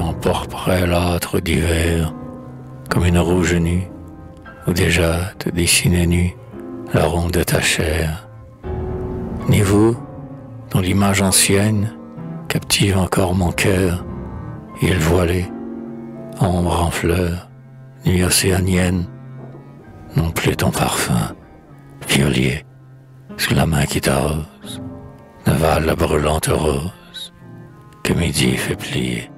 en porpre l'âtre d'hiver, comme une rouge nue, où déjà te dessinait nu la ronde de ta chair. Ni vous, dont l'image ancienne captive encore mon cœur, île voilée, ombre en fleurs, nuit océanienne, non plus ton parfum, violier, sous la main qui t'arrose, ne valent la brûlante rose que midi fait plier.